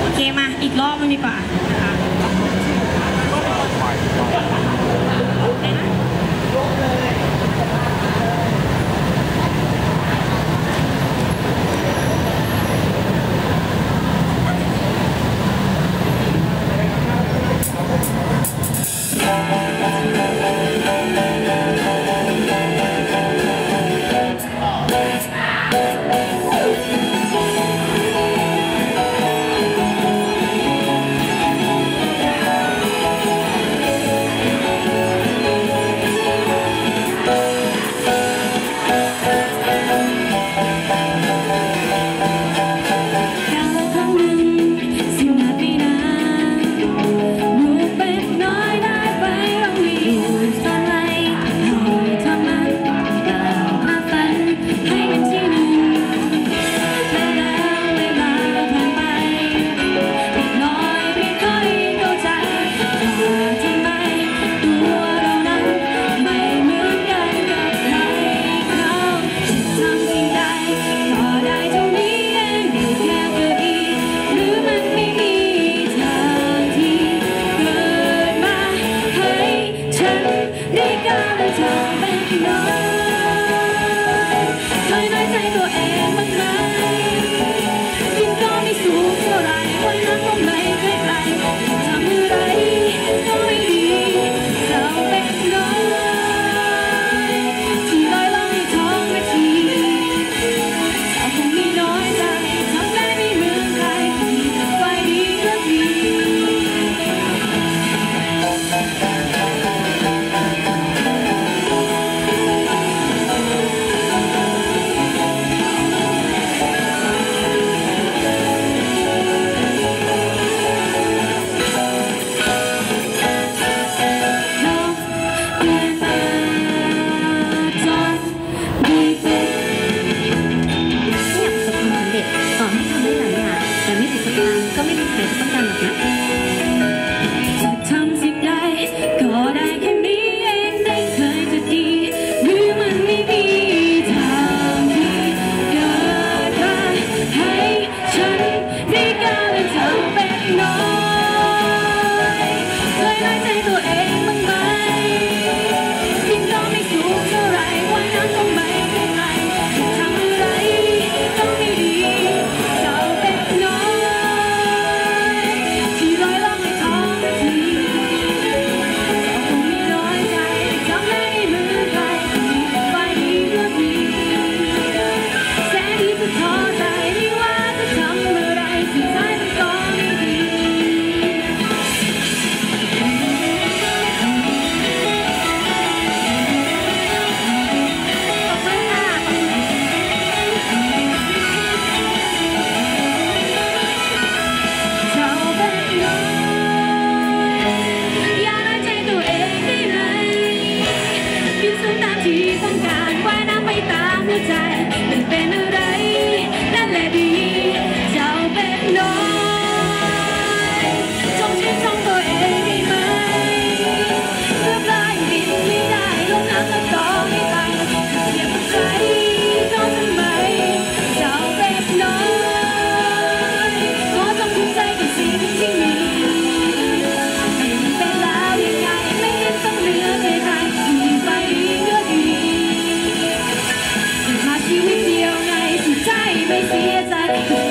โอเคมาอีกรอบนึงดีกว่า I'm not blood. peine. See as I.